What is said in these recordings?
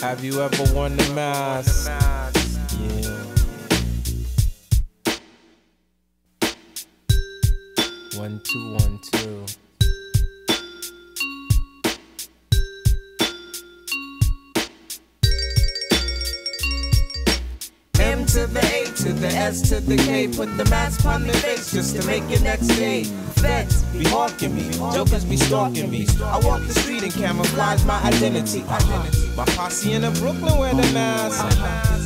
Have you ever worn the mask? Yeah. One, two, one, two. M to the A to the S to the K. Put the mask on their face just to make it next day. Feds be hawking me, jokers be stalking me. I walk the street and camouflage my identity. My posse in the Brooklyn wear the mask.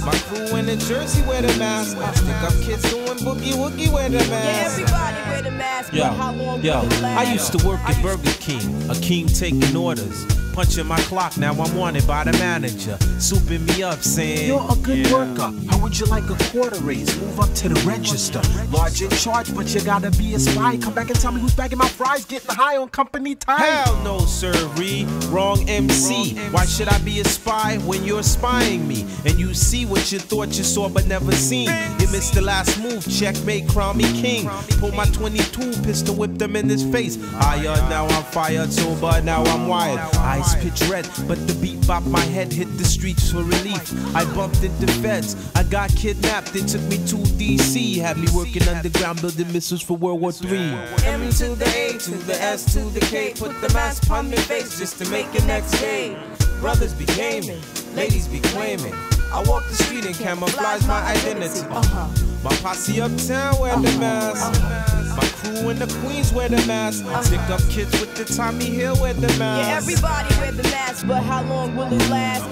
My crew in the Jersey wear the mask. Stick up kids doing boogie woogie wear the mask. Yeah, everybody wear the mask, Yo, but how long yo, will it last? I used to work at Burger King, a king taking orders. Punching my clock, now I'm wanted by the manager. Souping me up, saying, You're a good yeah. worker. How would you like a quarter raise? Move up to the register. Large in charge, but you gotta be a spy. Come back and tell me who's bagging my fries, getting high on company time. Hell no, sirree. Wrong MC. Why should I be a spy when you're spying me? And you see what you thought you saw but never seen. You missed the last move. Checkmate, crown me king. Pull my 22 pistol, whip them in his face. Higher, now I'm fired, sober, now I'm wired. Eyes pitch red, but the beat bop my head hit the streets for relief. I bumped into feds. I got kidnapped. They took me to DC. Had me working underground building missiles for World War III. M to the A to the S to the K. Put the mask on their face just to make it next day. Brothers be gaming, ladies be claiming. I walk the street and camouflage my identity. Uh-huh. My posse uptown wear the uh-huh. mask. Uh-huh. My crew in the Queens wear the mask. Stick up kids with the Tommy Hill wear the mask. Yeah, everybody wear the mask, but how long will it last?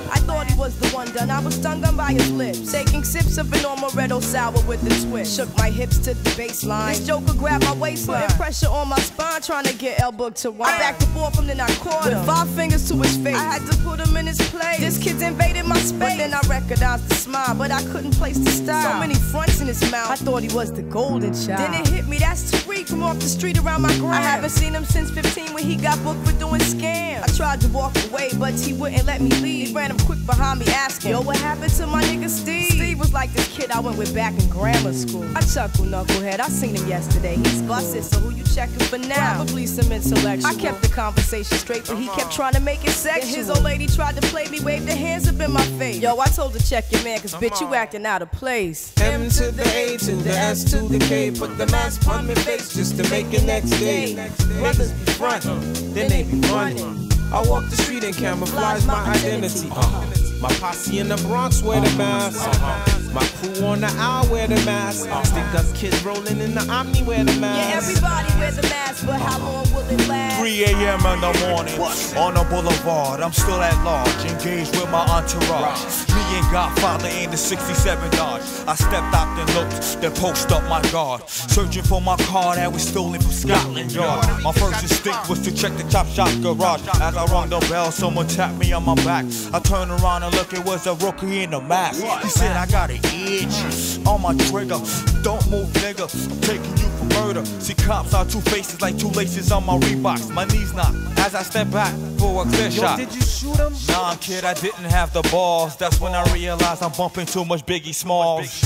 Was the one done. I was stung on by his lips. Taking sips of an amaretto sour with a twist. Shook my hips to the baseline. This joker grabbed my waistline. Putting pressure on my spine, trying to get elbow to wine. I backed the ball from then I caught him. With five fingers to his face. I had to put him in his place. This kid's invaded my space. But then I recognized the smile, but I couldn't place the style. So many fronts in his mouth. I thought he was the golden child. Then it hit me, that's Tariq from off the street around my gram. I haven't seen him since 15 when he got booked for doing scams. I tried to walk away, but he wouldn't let me leave. He ran him quick behind me asking, Yo, what happened to my nigga Steve? Steve was like this kid I went with back in grammar school. I chuckle, knucklehead. I seen him yesterday. He's busted, so who you checking for now? Probably some intellectual. I kept the conversation straight, but he kept trying to make it sexual. His old lady tried to play me, waved her hands up in my face. Yo, I told her check your man, cause bitch, you acting out of place. M to the A to the S to the K. Put the mask on my face just to make it next day. Brothers be frontin', then they be running. I walk the street and camouflage my identity. Uh-huh. My posse in the Bronx wear the mask. Uh-huh. My crew on the owl wear the mask. Stick up kids rolling in the Omni wear the mask. Yeah, everybody wear the mask, but how long will it last? 3 a.m. in the morning, on the boulevard, I'm still at large, engaged with my entourage. Me and Godfather in the 67 Dodge. I stepped out and looked, then post up my guard. Searching for my car that was stolen from Scotland Yard. My first instinct was to check the chop shop garage. As I rung the bell, someone tapped me on my back. I turned around and looked, it was a rookie in the mask. He said, I got an itch on my trigger. Don't move, nigga. I'm taking you for murder. See, cops are two faces like two laces on my Reeboks. My knees knock as I step back for a clear Yo, shot. did you shoot him? Nah, kid, I didn't have the balls. That's when I realized I'm bumping too much Biggie Smalls.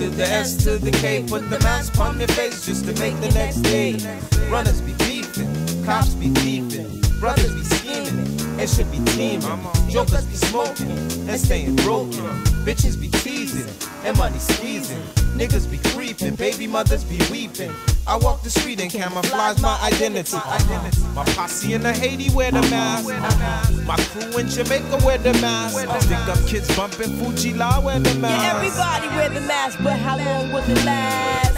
To the S to the K. Put the mask on their face just to make the next day. Runners be beefing, cops be beefing, brothers be scheming. It should be teaming. Jokers be smoking and staying broken. Bitches be teasing and money squeezing. Niggas be creeping, baby mothers be weeping. I walk the street and camouflage my identity. My posse in the Haiti wear the mask. My crew in Jamaica wear the mask. Stick up kids bumping Fu-Gee-La wear the mask. Yeah, everybody wear the mask, but how long will it last?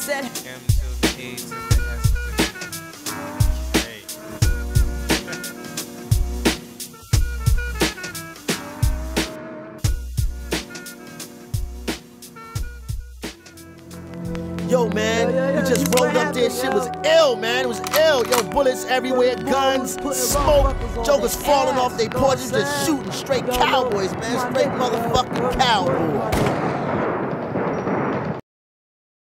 Said, Yo, man, we just rolled up there. Shit was ill, man. It was ill. Yo, bullets everywhere, guns, smoke, jokers falling off their porches, just shooting straight cowboys, man. Straight motherfucking cowboys.